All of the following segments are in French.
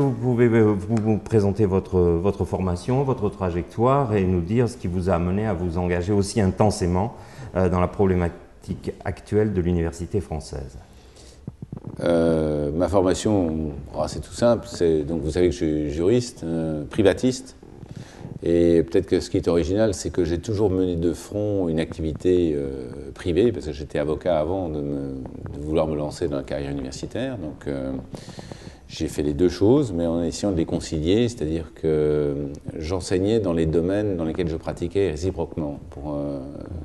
Vous pouvez vous présenter votre, votre formation, votre trajectoire et nous dire ce qui vous a amené à vous engager aussi intensément dans la problématique actuelle de l'université française euh, ma formation, oh, c'est tout simple. Donc vous savez que je suis juriste, euh, privatiste. Et peut-être que ce qui est original, c'est que j'ai toujours mené de front une activité euh, privée, parce que j'étais avocat avant de, vouloir me lancer dans la carrière universitaire. Donc j'ai fait les deux choses, mais en essayant de les concilier, c'est-à-dire que j'enseignais dans les domaines dans lesquels je pratiquais réciproquement, pour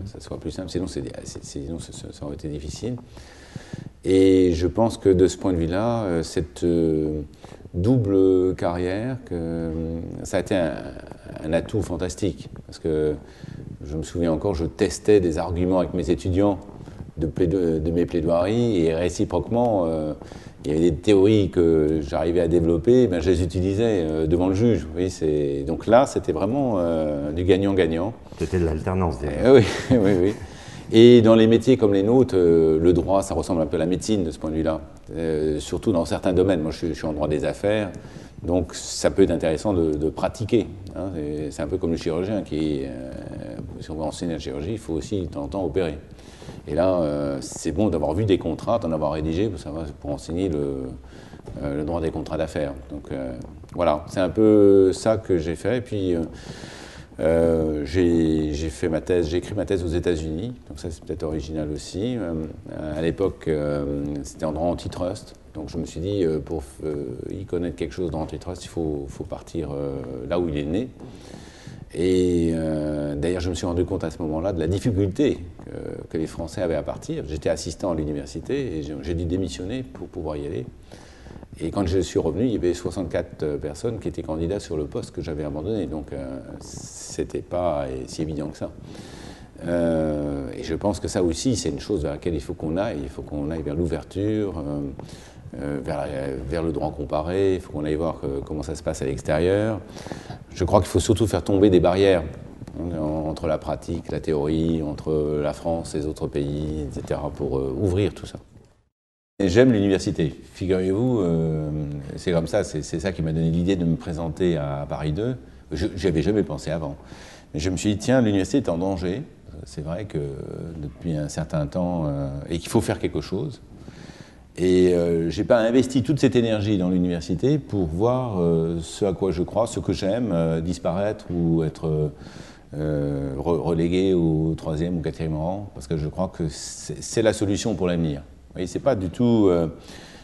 que ça soit plus simple. Sinon, sinon ça aurait été difficile. Et je pense que de ce point de vue-là, euh, cette euh, double carrière, que, euh, ça a été un, atout fantastique. Parce que je me souviens encore, je testais des arguments avec mes étudiants de, de mes plaidoiries et réciproquement, il y avait des théories que j'arrivais à développer, ben, je les utilisais devant le juge. Oui, donc là, c'était vraiment du gagnant-gagnant. C'était de l'alternance. oui, oui, oui. Et dans les métiers comme les nôtres, euh, le droit, ça ressemble un peu à la médecine de ce point de vue-là, euh, surtout dans certains domaines. Moi, je, suis en droit des affaires, donc ça peut être intéressant de, pratiquer. Hein. C'est un peu comme le chirurgien qui, euh, si on veut enseigner la chirurgie, il faut aussi de temps en temps opérer. Et là, c'est bon d'avoir vu des contrats, d'en avoir rédigé pour, savoir, pour enseigner le, droit des contrats d'affaires. Donc voilà, c'est un peu ça que j'ai fait. Et puis euh, j'ai fait ma thèse, j'ai écrit ma thèse aux États-Unis, donc ça c'est peut-être original aussi. Euh, à l'époque, euh, c'était en droit antitrust, donc je me suis dit pour y connaître quelque chose dans l'antitrust, il faut partir là où il est né. Et d'ailleurs, je me suis rendu compte à ce moment-là de la difficulté que, les Français avaient à partir. J'étais assistant à l'université et j'ai dû démissionner pour pouvoir y aller. Et quand je suis revenu, il y avait 64 euh, personnes qui étaient candidats sur le poste que j'avais abandonné. Donc, euh, c'était pas si évident que ça. Euh, je pense que ça aussi, c'est une chose vers laquelle il faut qu'on aille. Il faut qu'on aille vers l'ouverture, vers, vers, le droit comparé. Il faut qu'on aille voir comment ça se passe à l'extérieur. Je crois qu'il faut surtout faire tomber des barrières hein, entre la pratique, la théorie, entre la France et les autres pays, etc., pour ouvrir tout ça. J'aime l'université. Figurez-vous, euh, c'est comme ça, c'est ça qui m'a donné l'idée de me présenter à Paris 2. Je n'y avais jamais pensé avant. Mais je me suis dit, tiens, l'université est en danger. C'est vrai que depuis un certain temps, euh, et qu'il faut faire quelque chose. Et euh, je n'ai pas investi toute cette énergie dans l'université pour voir ce à quoi je crois, ce que j'aime, disparaître ou être relégué au troisième ou quatrième rang, parce que je crois que c'est la solution pour l'avenir c'est pas du tout. Euh,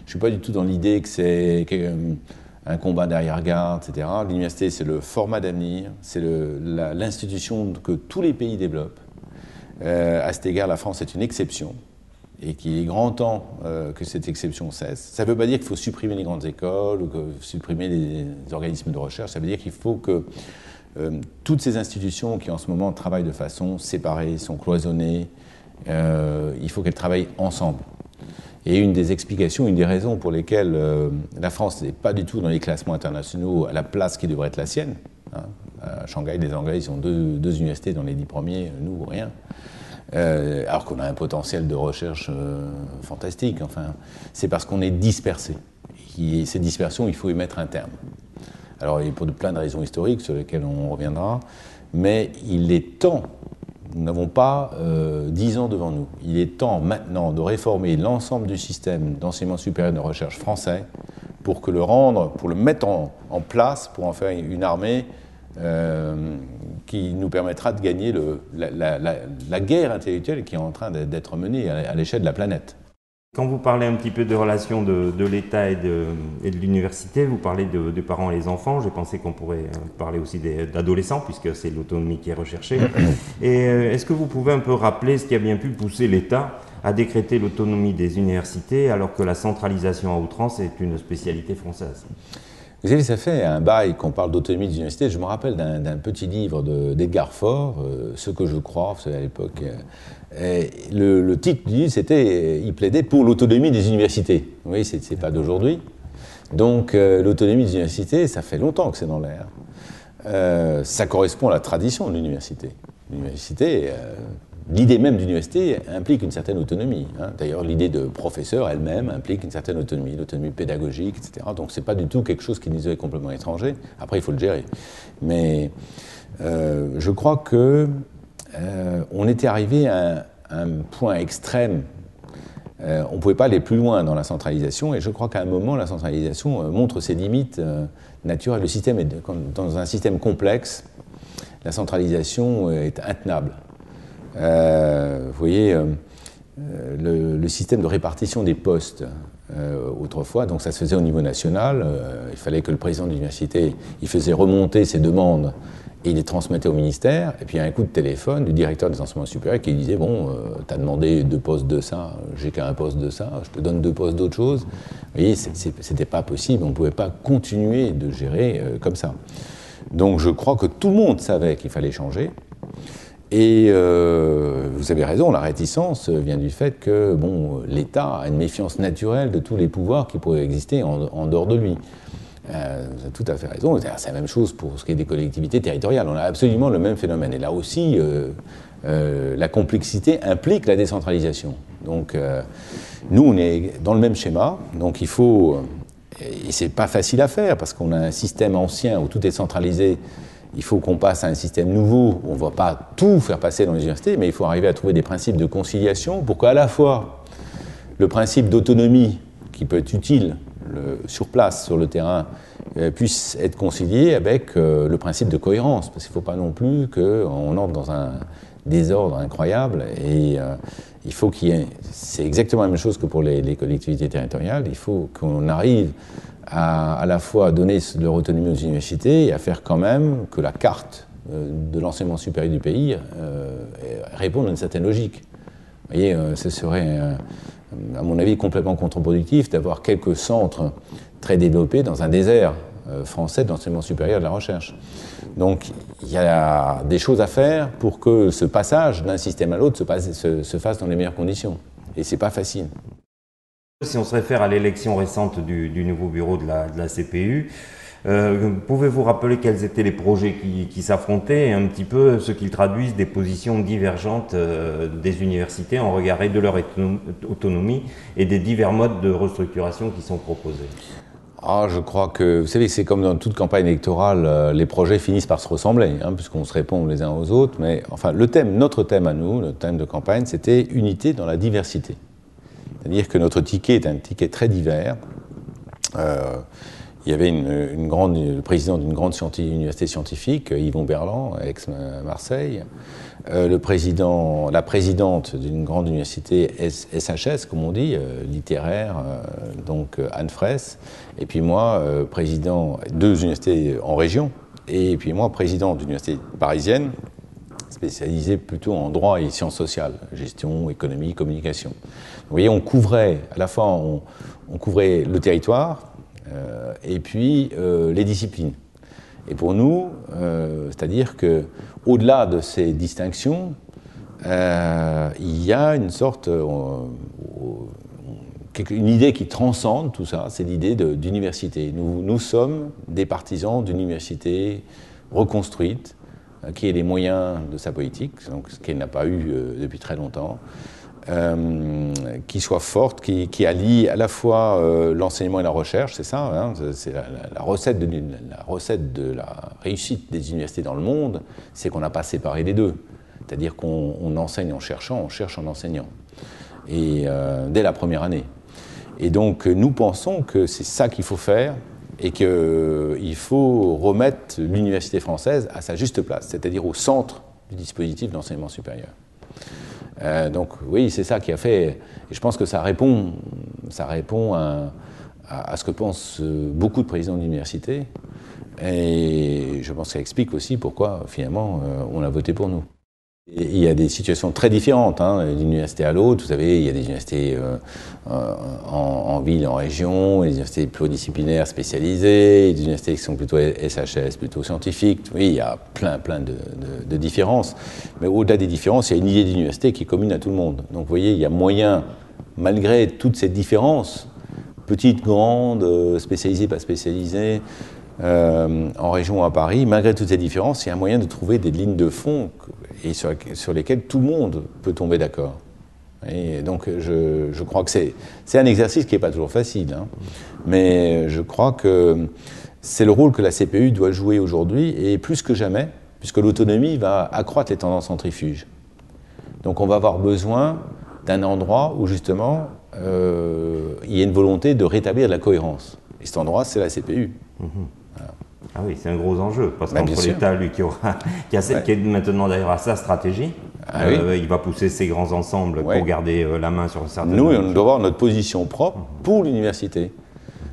je suis pas du tout dans l'idée que c'est euh, un combat derrière-garde, etc. L'université, c'est le format d'avenir, c'est l'institution que tous les pays développent. Euh, à cet égard, la France est une exception et qu'il est grand temps que cette exception cesse. Ça ne veut pas dire qu'il faut supprimer les grandes écoles ou que supprimer les, organismes de recherche. Ça veut dire qu'il faut que toutes ces institutions qui en ce moment travaillent de façon séparée, sont cloisonnées, il faut qu'elles travaillent ensemble. Et une des explications, une des raisons pour lesquelles euh, la France n'est pas du tout dans les classements internationaux à la place qui devrait être la sienne. Hein. À Shanghai, les Anglais, ils ont deux, universités dans les dix premiers, nous, rien. Euh, alors qu'on a un potentiel de recherche euh, fantastique. Enfin, c'est parce qu'on est dispersé. Et ces dispersions, il faut y mettre un terme. Alors, pour de plein de raisons historiques sur lesquelles on reviendra, mais il est temps nous n'avons pas euh, dix ans devant nous. Il est temps maintenant de réformer l'ensemble du système d'enseignement supérieur de recherche français pour le rendre, pour le mettre en, place, pour en faire une armée euh, qui nous permettra de gagner la, guerre intellectuelle qui est en train d'être menée à l'échelle de la planète. Quand vous parlez un petit peu de relations de, l'État et de, l'université, vous parlez de, parents et les enfants. J'ai pensé qu'on pourrait euh, parler aussi d'adolescents, puisque c'est l'autonomie qui est recherchée. Et euh, est-ce que vous pouvez un peu rappeler ce qui a bien pu pousser l'État à décréter l'autonomie des universités, alors que la centralisation à outrance est une spécialité française? Vous savez, ça fait un bail qu'on parle d'autonomie des universités. Je me rappelle d'un petit livre d'Edgar Faure, euh, Ce que je crois, vous savez, à l'époque. Euh, le, titre du livre, c'était Il plaidait pour l'autonomie des universités. Vous voyez, c'est pas d'aujourd'hui. Donc, euh, l'autonomie des universités, ça fait longtemps que c'est dans l'air. ça correspond à la tradition de l'université. L'université, l'idée même d'université implique une certaine autonomie. Hein. D'ailleurs, l'idée de professeur elle-même implique une certaine autonomie, l'autonomie pédagogique, etc. Donc, c'est pas du tout quelque chose qui nous est complètement étranger. Après, il faut le gérer. Mais euh, je crois que euh, on était arrivé à un, point extrême. Euh, on ne pouvait pas aller plus loin dans la centralisation, et je crois qu'à un moment, la centralisation montre ses limites naturelles. Le système est dans un système complexe. La centralisation est intenable. Vous voyez, le, système de répartition des postes autrefois, donc ça se faisait au niveau national. il fallait que le président de l'université, il faisait remonter ses demandes et il les transmettait au ministère, et puis il y a un coup de téléphone du directeur des enseignements supérieurs qui disait Bon, euh, tu as demandé deux postes de ça, j'ai qu'un poste de ça, je te donne deux postes d'autre chose. Vous voyez, c'était pas possible, on ne pouvait pas continuer de gérer euh, comme ça. Donc je crois que tout le monde savait qu'il fallait changer. Et euh, vous avez raison, la réticence vient du fait que bon, l'État a une méfiance naturelle de tous les pouvoirs qui pourraient exister en dehors de lui. Euh, vous avez tout à fait raison. C'est la même chose pour ce qui est des collectivités territoriales. On a absolument le même phénomène. Et là aussi, euh, la complexité implique la décentralisation. Donc, nous, on est dans le même schéma. Donc, il faut. Et c'est pas facile à faire parce qu'on a un système ancien où tout est centralisé. Il faut qu'on passe à un système nouveau. On ne va pas tout faire passer dans les universités, mais il faut arriver à trouver des principes de conciliation pour qu'à la fois le principe d'autonomie, qui peut être utile sur place, sur le terrain, euh, puisse être concilié avec euh, le principe de cohérence. Parce qu'il ne faut pas non plus qu'on entre dans un désordre incroyable. Et euh, il faut qu'il y ait. C'est exactement la même chose que pour les, collectivités territoriales. Il faut qu'on arrive à la fois donner leur autonomie aux universités et à faire quand même que la carte de l'enseignement supérieur du pays réponde à une certaine logique. Vous voyez, ce serait à mon avis, complètement contre-productif d'avoir quelques centres très développés dans un désert euh, français d'enseignement supérieur de la recherche. Donc il y a des choses à faire pour que ce passage d'un système à l'autre se, fasse dans les meilleures conditions. Et c'est pas facile. Si on se réfère à l'élection récente du, nouveau bureau de la CPU, euh, pouvez-vous rappeler quels étaient les projets qui, s'affrontaient et un petit peu ce qu'ils traduisent des positions divergentes euh, des universités en regard de leur autonomie et des divers modes de restructuration qui sont proposés? Ah, je crois que, vous savez, c'est comme dans toute campagne électorale, euh, les projets finissent par se ressembler, hein, puisqu'on se répond les uns aux autres. Mais enfin, le thème, notre thème à nous, le thème de campagne, c'était unité dans la diversité. C'est-à-dire que notre ticket est un ticket très divers. Euh, il y avait le président d'une grande université scientifique, Yvon Berland, ex-Marseille, euh, la présidente d'une grande université SHS, comme on dit, euh, littéraire, donc Anne Fraisse, et puis moi, président deux universités en région, et puis moi, président d'une université parisienne, spécialisée plutôt en droit et sciences sociales, gestion, économie, communication. Vous voyez, on couvrait, à la fois, on couvrait le territoire, euh, et puis euh, les disciplines. Et pour nous, euh, c'est-à-dire que au-delà de ces distinctions, il y a une sorte, une idée qui transcende tout ça, c'est l'idée d'université. Nous, nous sommes des partisans d'une université reconstruite, qui ait les moyens de sa politique, donc ce qu'elle n'a pas eu depuis très longtemps, euh, qui soit forte, qui, allie à la fois euh, l'enseignement et la recherche, c'est ça, hein, c'est la, recette de, la recette de la réussite des universités dans le monde, c'est qu'on n'a pas séparé les deux. C'est-à-dire qu'on enseigne en cherchant, on cherche en enseignant. Et euh, dès la première année. Et donc nous pensons que c'est ça qu'il faut faire et qu'il faut remettre l'université française à sa juste place, c'est-à-dire au centre du dispositif d'enseignement supérieur. Euh, donc oui, c'est ça qui a fait, et je pense que ça répond, à, ce que pensent euh, beaucoup de présidents d'université, et je pense que ça explique aussi pourquoi finalement euh, on a voté pour nous il y a des situations très différentes, hein, d'une université à l'autre. Vous savez, il y a des universités euh, euh, en, ville, en région, des universités pluridisciplinaires spécialisées, des universités qui sont plutôt SHS, plutôt scientifiques. Oui, il y a plein, plein de, différences. Mais au-delà des différences, il y a une idée d'université qui est commune à tout le monde. Donc vous voyez, il y a moyen, malgré toutes ces différences, petites, grandes, euh, spécialisées, pas spécialisées, en région ou à Paris, malgré toutes ces différences, il y a moyen de trouver des lignes de fond et sur, sur, lesquels tout le monde peut tomber d'accord. Et donc je, je crois que c'est un exercice qui n'est pas toujours facile, hein. mais je crois que c'est le rôle que la CPU doit jouer aujourd'hui, et plus que jamais, puisque l'autonomie va accroître les tendances centrifuges. Donc on va avoir besoin d'un endroit où justement euh, il y a une volonté de rétablir de la cohérence. Et cet endroit, c'est la CPU. Mhm. Ah oui, c'est un gros enjeu, parce ben, qu'entre l'État, lui, qui, aura, qui, a, qui est maintenant d'ailleurs à sa stratégie, ah euh, il va pousser ses grands ensembles pour garder euh, la main sur un certain Nous, on doit avoir notre position propre pour l'université.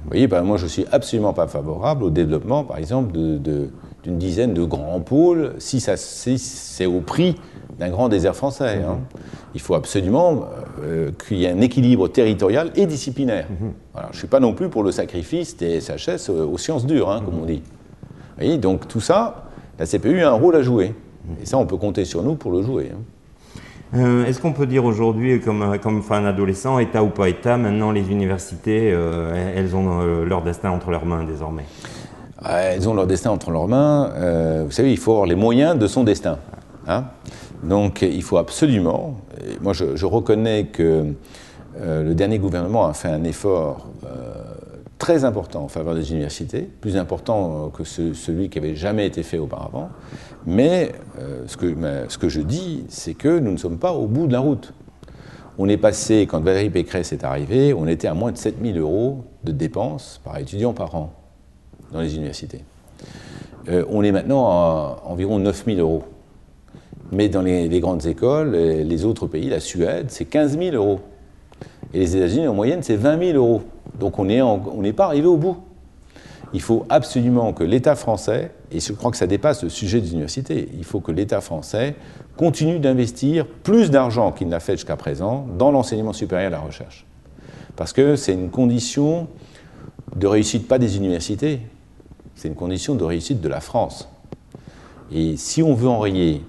Vous voyez, ben, moi, je ne suis absolument pas favorable au développement, par exemple, d'une de, dizaine de grands pôles, si, si c'est au prix d'un grand désert français. Hein. Il faut absolument euh, qu'il y ait un équilibre territorial et disciplinaire. Mhm. je ne suis pas non plus pour le sacrifice des SHS aux sciences dures, hein, comme on dit. Voyez, donc tout ça, la CPU a un rôle à jouer. Et ça, on peut compter sur nous pour le jouer. Hein. Euh, est-ce qu'on peut dire aujourd'hui, comme, comme un adolescent, État ou pas État, maintenant les universités, euh, elles ont leur destin entre leurs mains désormais? Elles ont leur destin entre leurs mains. vous savez, il faut avoir les moyens de son destin. Hein donc il faut absolument, moi je, reconnais que euh, le dernier gouvernement a fait un effort euh, très important en faveur des universités, plus important que celui qui avait jamais été fait auparavant, mais euh, ce, que, ce que je dis, c'est que nous ne sommes pas au bout de la route. On est passé, quand Valérie Pécresse est arrivée, on était à moins de 7000 euros de dépenses par étudiant par an dans les universités. on est maintenant à environ 9000 euros. Mais dans les, grandes écoles, les autres pays, la Suède, c'est 15 000 euros. Et les États-Unis, en moyenne, c'est 20 000 euros. Donc on n'est pas arrivé au bout. Il faut absolument que l'État français, et je crois que ça dépasse le sujet des universités, il faut que l'État français continue d'investir plus d'argent qu'il n'a fait jusqu'à présent dans l'enseignement supérieur et la recherche. Parce que c'est une condition de réussite pas des universités, c'est une condition de réussite de la France. Et si on veut enrayer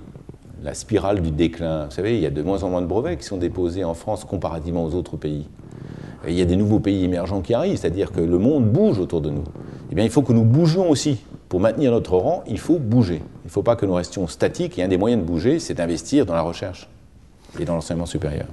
la spirale du déclin. Vous savez, il y a de moins en moins de brevets qui sont déposés en France comparativement aux autres pays. Il y a des nouveaux pays émergents qui arrivent, c'est-à-dire que le monde bouge autour de nous. Eh bien, il faut que nous bougions aussi. Pour maintenir notre rang, il faut bouger. Il ne faut pas que nous restions statiques. Et un des moyens de bouger, c'est d'investir dans la recherche et dans l'enseignement supérieur.